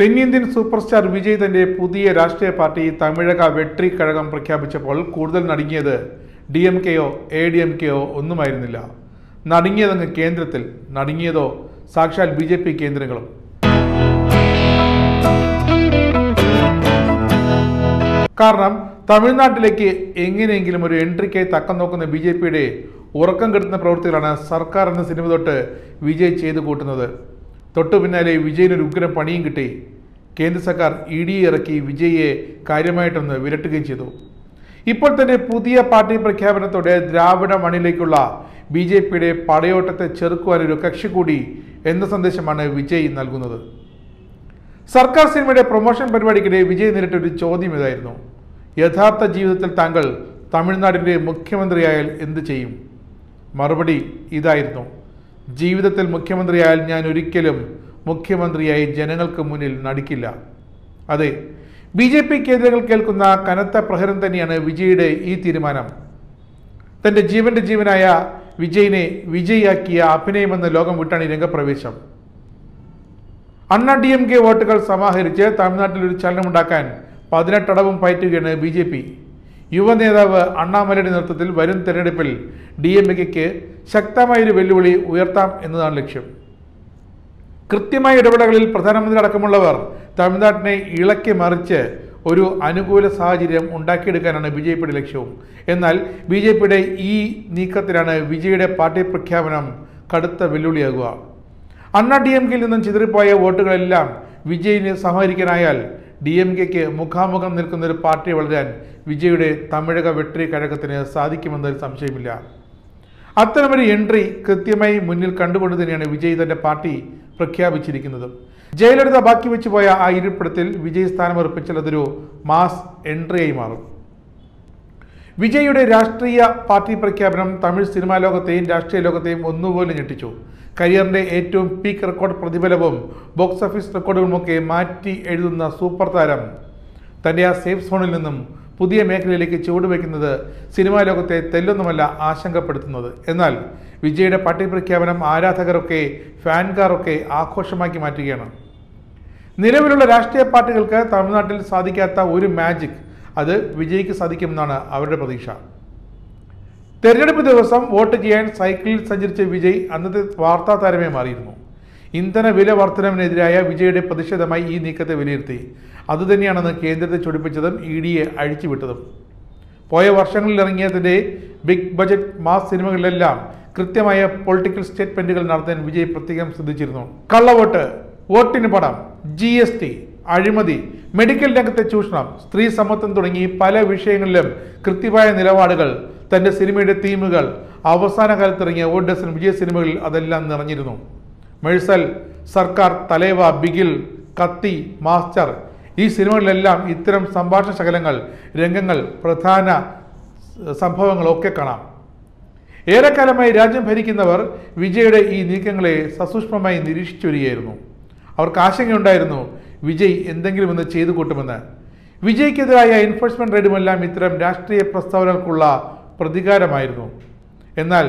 തെന്നിന്ത്യൻ super star Vijay തന്റെ പുതിയ രാഷ്ട്രീയ പാർട്ടി തമിഴക വെട്രി കഴകം പ്രഖ്യാപിച്ചപ്പോൾ കൂടുതൽ നടുങ്ങിയത് ഡി എം കെയോ എ ഡി എം കെയോ ഒന്നുമായിരുന്നില്ല. നടുങ്ങിയതങ്ങ് കേന്ദ്രത്തിൽ നടുങ്ങിയതോ സാക്ഷാൽ ബി ജെ പി കേന്ദ്രങ്ങളും. കാരണം തമിഴ്നാട്ടിലേക്ക് എങ്ങനെയെങ്കിലും ഒരു എൻട്രിക്കായി തക്കം നോക്കുന്ന ബി ജെ പിയുടെ ഉറക്കം കെടുത്തുന്ന പ്രവൃത്തികളാണ് സർക്കാർ എന്ന സിനിമ തൊട്ട് വിജയ് ചെയ്തു കൂട്ടുന്നത്. തൊട്ടു പിന്നാലെ വിജയിനൊരു ഉഗ്രം പണിയും കിട്ടി. കേന്ദ്ര സർക്കാർ ഇ ഡി ഇറക്കി വിജയിയെ കാര്യമായിട്ടൊന്ന് വിരട്ടുകയും ചെയ്തു. ഇപ്പോൾ തന്നെ പുതിയ പാർട്ടി പ്രഖ്യാപനത്തോടെ ദ്രാവിഡ മണിയിലേക്കുള്ള ബി ജെ പിയുടെ പടയോട്ടത്തെ ചെറുക്കുവാനൊരു കക്ഷി കൂടി എന്ന സന്ദേശമാണ് വിജയ് നൽകുന്നത്. സർക്കാർ സിനിമയുടെ പ്രൊമോഷൻ പരിപാടിക്കിടെ വിജയ് നേരിട്ടൊരു ചോദ്യം ഇതായിരുന്നു. യഥാർത്ഥ ജീവിതത്തിൽ താങ്കൾ തമിഴ്നാടിന്റെ മുഖ്യമന്ത്രിയായാൽ എന്ത് ചെയ്യും? മറുപടി ഇതായിരുന്നു. ജീവിതത്തിൽ മുഖ്യമന്ത്രിയായാൽ ഞാൻ ഒരിക്കലും മുഖ്യമന്ത്രിയായി ജനങ്ങൾക്ക് മുന്നിൽ നടിക്കില്ല. അതെ ബി ജെ പി കേന്ദ്രങ്ങൾ കേൾക്കുന്ന കനത്ത പ്രഹരം തന്നെയാണ് വിജയുടെ ഈ തീരുമാനം. തന്റെ ജീവന്റെ ജീവനായ വിജയിനെ വിജയിയാക്കിയ അഭിനയമെന്ന ലോകം വിട്ടാണ് രംഗപ്രവേശം. അണ്ണ ഡി എം കെ വോട്ടുകൾ സമാഹരിച്ച് തമിഴ്നാട്ടിൽ ഒരു ചലനമുണ്ടാക്കാൻ പതിനെട്ടടവും പയറ്റുകയാണ് ബി ജെ പി. യുവ നേതാവ് അണ്ണാമലയുടെ നേതൃത്വത്തിൽ വരും തെരഞ്ഞെടുപ്പിൽ ഡി എം കെക്ക് ശക്തമായൊരു വെല്ലുവിളി ഉയർത്താം എന്നതാണ് ലക്ഷ്യം. കൃത്യമായ ഇടപെടലുകളിൽ പ്രധാനമന്ത്രി അടക്കമുള്ളവർ തമിഴ്നാട്ടിനെ ഇളക്കി മറിച്ച് ഒരു അനുകൂല സാഹചര്യം ഉണ്ടാക്കിയെടുക്കാനാണ് ബി ജെ പിയുടെ ലക്ഷ്യവും. എന്നാൽ ബി ജെ പിയുടെ ഈ നീക്കത്തിലാണ് വിജയുടെ പാർട്ടി പ്രഖ്യാപനം കടുത്ത വെല്ലുവിളിയാകുക. അണ്ണാ ഡി എം കെയിൽ നിന്നും ചിതറിപ്പോയ വോട്ടുകളെല്ലാം വിജയിന് സമാഹരിക്കാനായാൽ ഡി എം കെക്ക് മുഖാമുഖം നിൽക്കുന്ന ഒരു പാർട്ടി വളരാൻ വിജയുടെ തമിഴക വെട്രി കഴകത്തിന് സാധിക്കുമെന്നതിൽ സംശയമില്ല. അത്തരമൊരു എൻട്രി കൃത്യമായി മുന്നിൽ കണ്ടുകൊണ്ട് തന്നെയാണ് വിജയ് തന്റെ പാർട്ടി പ്രഖ്യാപിച്ചിരിക്കുന്നത്. ജയലളിത ബാക്കി വെച്ചുപോയ ആ ഇരിപ്പിടത്തിൽ വിജയ് സ്ഥാനം ഉറപ്പിച്ചാൽ അതൊരു മാസ് എൻട്രിയായി മാറും. വിജയുടെ രാഷ്ട്രീയ പാർട്ടി പ്രഖ്യാപനം തമിഴ് സിനിമാ ലോകത്തെയും രാഷ്ട്രീയ ലോകത്തെയും ഒന്നുപോലെ ഞെട്ടിച്ചു. കരിയറിന്റെ ഏറ്റവും പീക്ക് റെക്കോർഡ് പ്രതിഫലവും ബോക്സ് ഓഫീസ് റെക്കോർഡുകളുമൊക്കെ മാറ്റി എഴുതുന്ന സൂപ്പർ താരം. തന്റെ ആ സേഫ് സോണിൽ നിന്നും പുതിയ മേഖലയിലേക്ക് ചുവടുവെക്കുന്നത് സിനിമാ ലോകത്തെ തെല്ലൊന്നുമല്ല ആശങ്കപ്പെടുത്തുന്നത്. എന്നാൽ വിജയുടെ പാർട്ടി പ്രഖ്യാപനം ആരാധകരൊക്കെ ഫാൻകാരൊക്കെ ആഘോഷമാക്കി മാറ്റുകയാണ്. നിലവിലുള്ള രാഷ്ട്രീയ പാർട്ടികൾക്ക് തമിഴ്നാട്ടിൽ സാധിക്കാത്ത ഒരു മാജിക് അത് വിജയിക്ക് സാധിക്കുമെന്നാണ് അവരുടെ പ്രതീക്ഷ. തെരഞ്ഞെടുപ്പ് ദിവസം വോട്ട് ചെയ്യാൻ സൈക്കിളിൽ സഞ്ചരിച്ച വിജയ് അന്നത്തെ വാർത്താ താരമേ മാറിയിരുന്നു. ഇന്ധന വില വർധനവിനെതിരായ വിജയുടെ പ്രതിഷേധമായി ഈ നീക്കത്തെ വിലയിരുത്തി. അതുതന്നെയാണെന്ന് കേന്ദ്രത്തെ ചൊടിപ്പിച്ചതും ഇ ഡിയെ അഴിച്ചുവിട്ടതും. പോയ വർഷങ്ങളിൽ ഇറങ്ങിയതിന്റെ ബിഗ് ബജറ്റ് മാസ് സിനിമകളിലെല്ലാം കൃത്യമായ പൊളിറ്റിക്കൽ സ്റ്റേറ്റ്മെന്റുകൾ നടത്താൻ വിജയ് പ്രത്യേകം ശ്രദ്ധിച്ചിരുന്നു. കള്ളവോട്ട് വോട്ടിന് പണം ജി എസ് ടി അഴിമതി മെഡിക്കൽ രംഗത്തെ ചൂഷണം സ്ത്രീ സമത്വം തുടങ്ങി പല വിഷയങ്ങളിലും കൃത്യമായ നിലപാടുകൾ തന്റെ സിനിമയുടെ തീമുകൾ അവസാന കാലത്തിറങ്ങിയ ഒരു ഡസൻ വിജയ സിനിമകളിൽ അതെല്ലാം നിറഞ്ഞിരുന്നു. മെഴ്സൽ സർക്കാർ തലേവ ബിഗിൽ കത്തി മാസ്റ്റർ ഈ സിനിമകളിലെല്ലാം ഇത്തരം സംഭാഷണ ശകലങ്ങൾ രംഗങ്ങൾ പ്രധാന സംഭവങ്ങളൊക്കെ കാണാം. ഏറെക്കാലമായി രാജ്യം ഭരിക്കുന്നവർ വിജയുടെ ഈ നീക്കങ്ങളെ സസൂക്ഷ്മമായി നിരീക്ഷിച്ചു വരികയായിരുന്നു. അവർക്ക് ആശങ്കയുണ്ടായിരുന്നു വിജയ് എന്തെങ്കിലും ഒന്ന് ചെയ്തു കൂട്ടുമെന്ന്. വിജയ്ക്കെതിരായ എൻഫോഴ്സ്മെന്റ് റെയ്ഡുമെല്ലാം ഇത്തരം രാഷ്ട്രീയ പ്രസ്താവനകൾക്കുള്ള പ്രതികാരമായിരുന്നു. എന്നാൽ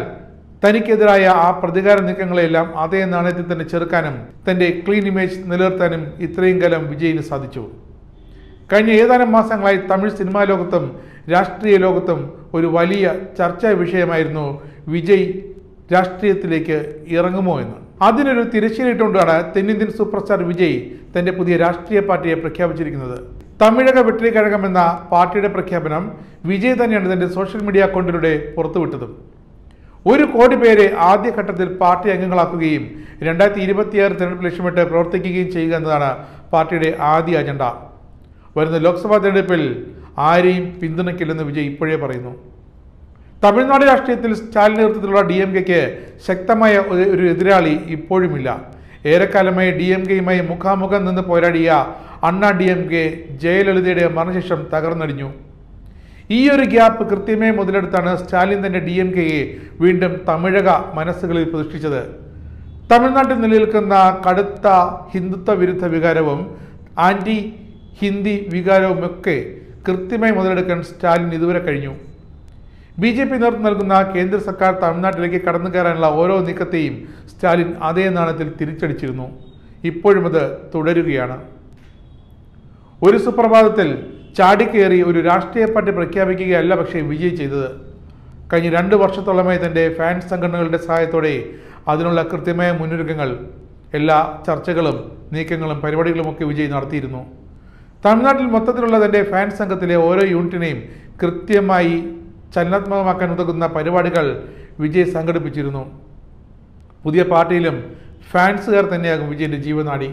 തനിക്കെതിരായ ആ പ്രതികാര നീക്കങ്ങളെല്ലാം അതേ നാണയത്തിൽ തന്നെ ചെറുക്കാനും തന്റെ ക്ലീൻ ഇമേജ് നിലനിർത്താനും ഇത്രയും കാലം വിജയിന് സാധിച്ചു. കഴിഞ്ഞ ഏതാനും മാസങ്ങളായി തമിഴ് സിനിമാ ലോകത്തും രാഷ്ട്രീയ ലോകത്തും ഒരു വലിയ ചർച്ചാ വിഷയമായിരുന്നു വിജയ് രാഷ്ട്രീയത്തിലേക്ക് ഇറങ്ങുമോ എന്ന്. അതിനൊരു തിരശ്ശീലിട്ടുകൊണ്ടാണ് തെന്നിന്ത്യൻ സൂപ്പർ സ്റ്റാർ വിജയ് തന്റെ പുതിയ രാഷ്ട്രീയ പാർട്ടിയെ പ്രഖ്യാപിച്ചിരിക്കുന്നത്. തമിഴക വെട്രി കഴകം എന്ന പാർട്ടിയുടെ പ്രഖ്യാപനം വിജയ് തന്നെയാണ് തന്റെ സോഷ്യൽ മീഡിയ അക്കൗണ്ടിലൂടെ പുറത്തുവിട്ടതും. ഒരു കോടി പേരെ ആദ്യഘട്ടത്തിൽ പാർട്ടി അംഗങ്ങളാക്കുകയും രണ്ടായിരത്തി ഇരുപത്തിയാറ് തെരഞ്ഞെടുപ്പ് ലക്ഷ്യമിട്ട് പ്രവർത്തിക്കുകയും ചെയ്യുക എന്നതാണ് പാർട്ടിയുടെ ആദ്യ അജണ്ട. വരുന്ന ലോക്സഭാ തെരഞ്ഞെടുപ്പിൽ ആരെയും പിന്തുണയ്ക്കില്ലെന്ന് വിജയ് ഇപ്പോഴേ പറയുന്നു. തമിഴ്നാട് രാഷ്ട്രീയത്തിൽ സ്റ്റാലിൻ നേതൃത്വത്തിലുള്ള ഡി എം കെക്ക് ശക്തമായ ഒരു എതിരാളി ഇപ്പോഴുമില്ല. ഏറെക്കാലമായി ഡി എം കെയുമായി മുഖാമുഖം നിന്ന് പോരാടിയ അണ്ണാ ഡി എം കെ ജയലളിതയുടെ മരണശേഷം തകർന്നടിഞ്ഞു. ഈ ഒരു ഗ്യാപ്പ് കൃത്യമായി മുതലെടുത്താണ് സ്റ്റാലിൻ തന്റെ ഡി എം കെയെ വീണ്ടും തമിഴക മനസ്സുകളിൽ പ്രതിഷ്ഠിച്ചത്. തമിഴ്നാട്ടിൽ നിലനിൽക്കുന്ന കടുത്ത ഹിന്ദുത്വ വിരുദ്ധ വികാരവും ആന്റി ഹിന്ദി വികാരവുമൊക്കെ കൃത്യമായി മുതലെടുക്കാൻ സ്റ്റാലിൻ ഇതുവരെ കഴിഞ്ഞു. ബി ജെ പി നേതൃത്വം നൽകുന്ന കേന്ദ്ര സർക്കാർ തമിഴ്നാട്ടിലേക്ക് കടന്നു കയറാനുള്ള ഓരോ നീക്കത്തെയും സ്റ്റാലിൻ അതേ നാണത്തിൽ തിരിച്ചടിച്ചിരുന്നു. ഇപ്പോഴും അത് തുടരുകയാണ്. ഒരു സുപ്രഭാതത്തിൽ ചാടിക്കേറി ഒരു രാഷ്ട്രീയ പാർട്ടി പ്രഖ്യാപിക്കുകയല്ല പക്ഷേ വിജയ് ചെയ്തത്. കഴിഞ്ഞ രണ്ട് വർഷത്തോളമായി തന്റെ ഫാൻ സംഘടനകളുടെ സഹായത്തോടെ അതിനുള്ള കൃത്യമായ മുന്നൊരുക്കങ്ങൾ എല്ലാ ചർച്ചകളും നീക്കങ്ങളും പരിപാടികളുമൊക്കെ വിജയ് നടത്തിയിരുന്നു. തമിഴ്നാട്ടിൽ മൊത്തത്തിലുള്ള തന്റെ ഫാൻ സംഘത്തിലെ ഓരോ യൂണിറ്റിനെയും കൃത്യമായി ചലനാത്മകമാക്കാൻ ഉതകുന്ന പരിപാടികൾ വിജയ് സംഘടിപ്പിച്ചിരുന്നു. പുതിയ പാർട്ടിയിലും ഫാൻസുകാർ തന്നെയാകും വിജയന്റെ ജീവനാടി.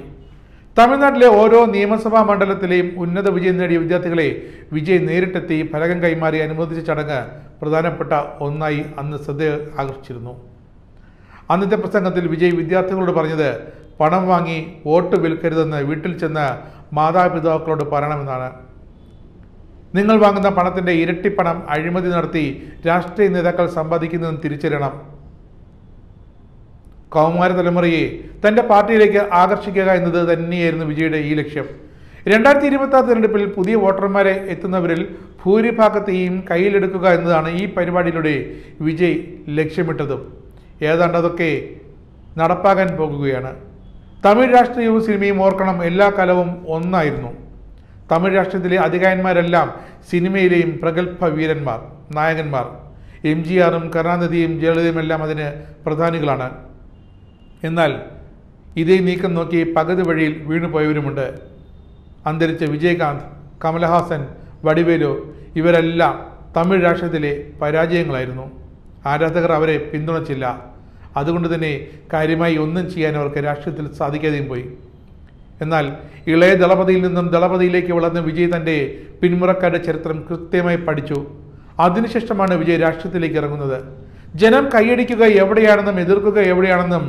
തമിഴ്നാട്ടിലെ ഓരോ നിയമസഭാ മണ്ഡലത്തിലെയും ഉന്നത വിജയം നേടിയ വിദ്യാർത്ഥികളെ വിജയ് നേരിട്ടെത്തി ഫലകം കൈമാറി അനുമോദിച്ച ചടങ്ങ് പ്രധാനപ്പെട്ട ഒന്നായി അന്ന് ശ്രദ്ധ ആകർഷിച്ചിരുന്നു. അന്നത്തെ പ്രസംഗത്തിൽ വിജയ് വിദ്യാർത്ഥികളോട് പറഞ്ഞത് പണം വാങ്ങി വോട്ട് വിൽക്കരുതെന്ന് വീട്ടിൽ ചെന്ന് മാതാപിതാക്കളോട് പറയണമെന്നാണ്. നിങ്ങൾ വാങ്ങുന്ന പണത്തിന്റെ ഇരട്ടിപ്പണം പണം അഴിമതി നടത്തി രാഷ്ട്രീയ നേതാക്കൾ സമ്പാദിക്കുന്നതെന്ന് തിരിച്ചറിയണം. കൗമാര തലമുറയെ തന്റെ പാർട്ടിയിലേക്ക് ആകർഷിക്കുക എന്നത് തന്നെയായിരുന്നു വിജയുടെ ഈ ലക്ഷ്യം. രണ്ടായിരത്തി ഇരുപത്തി ആറ് തിരഞ്ഞെടുപ്പിൽ പുതിയ വോട്ടർമാരെ എത്തുന്നവരിൽ ഭൂരിഭാഗത്തെയും കയ്യിലെടുക്കുക എന്നതാണ് ഈ പരിപാടിയിലൂടെ വിജയ് ലക്ഷ്യമിട്ടതും. ഏതാണ്ട് അതൊക്കെ നടപ്പാകാൻ പോകുകയാണ്. തമിഴ് രാഷ്ട്രീയവും സിനിമയും ഓർക്കണം എല്ലാ കലവും ഒന്നായിരുന്നു. തമിഴ് രാഷ്ട്രത്തിലെ അധികായന്മാരെല്ലാം സിനിമയിലെയും പ്രഗത്ഭ വീരന്മാർ നായകന്മാർ. എം ജി ആറും കരുണാനിധിയും ജയലളിതയും എല്ലാം അതിന് പ്രധാനികളാണ്. എന്നാൽ ഇതേ നീക്കം നോക്കി പകുതി വഴിയിൽ വീണുപോയവരുമുണ്ട്. അന്തരിച്ച വിജയകാന്ത് കമലഹാസൻ വടിവേലു ഇവരെല്ലാം തമിഴ് രാഷ്ട്രത്തിലെ പരാജയങ്ങളായിരുന്നു. ആരാധകർ അവരെ പിന്തുണച്ചില്ല. അതുകൊണ്ട് തന്നെ കാര്യമായി ഒന്നും ചെയ്യാൻ അവർക്ക് രാഷ്ട്രീയത്തിൽ സാധിക്കാതെയും പോയി. എന്നാൽ ഇളയ ദളപതിയിൽ നിന്നും ദളപതിയിലേക്ക് വളർന്ന വിജയ് തന്റെ പിന്മുറക്കാരുടെ ചരിത്രം കൃത്യമായി പഠിച്ചു. അതിനുശേഷമാണ് വിജയ് രാഷ്ട്രീയത്തിലേക്ക് ഇറങ്ങുന്നത്. ജനം കൈയടിക്കുക എവിടെയാണെന്നും എതിർക്കുക എവിടെയാണെന്നും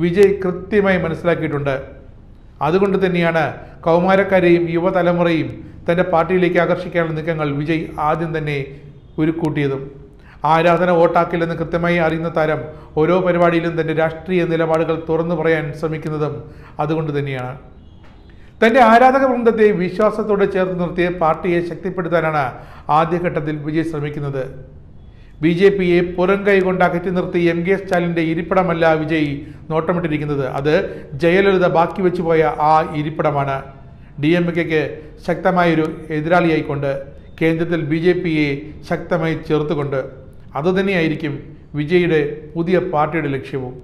വിജയ് കൃത്യമായി മനസ്സിലാക്കിയിട്ടുണ്ട്. അതുകൊണ്ട് തന്നെയാണ് കൗമാരക്കാരെയും യുവതലമുറയും തന്റെ പാർട്ടിയിലേക്ക് ആകർഷിക്കാനുള്ള നീക്കങ്ങൾ വിജയ് ആദ്യം തന്നെ ഉരുക്കൂട്ടിയതും. ആരാധന വോട്ടാക്കില്ലെന്ന് കൃത്യമായി അറിയുന്ന താരം ഓരോ പരിപാടിയിലും തന്റെ രാഷ്ട്രീയ നിലപാടുകൾ തുറന്നു പറയാൻ ശ്രമിക്കുന്നതും അതുകൊണ്ട് തന്നെയാണ്. തന്റെ ആരാധക വൃന്ദത്തെ വിശ്വാസത്തോടെ ചേർത്ത് നിർത്തിയ പാർട്ടിയെ ശക്തിപ്പെടുത്താനാണ് ആദ്യഘട്ടത്തിൽ വിജയ് ശ്രമിക്കുന്നത്. ബി ജെ പിയെ പുറം കൈകൊണ്ട് അകറ്റി നിർത്തി എം കെ സ്റ്റാലിന്റെ ഇരിപ്പിടമല്ല വിജയ് നോട്ടമിട്ടിരിക്കുന്നത്. അത് ജയലളിത ബാക്കി വെച്ചുപോയ ആ ഇരിപ്പിടമാണ്. ഡി എം കെക്ക് ശക്തമായൊരു എതിരാളിയായിക്കൊണ്ട് കേന്ദ്രത്തിൽ ബി ജെ പിയെ ശക്തമായി ചേർത്തുകൊണ്ട് അതുതന്നെയായിരിക്കും വിജയുടെ പുതിയ പാർട്ടിയുടെ ലക്ഷ്യവും.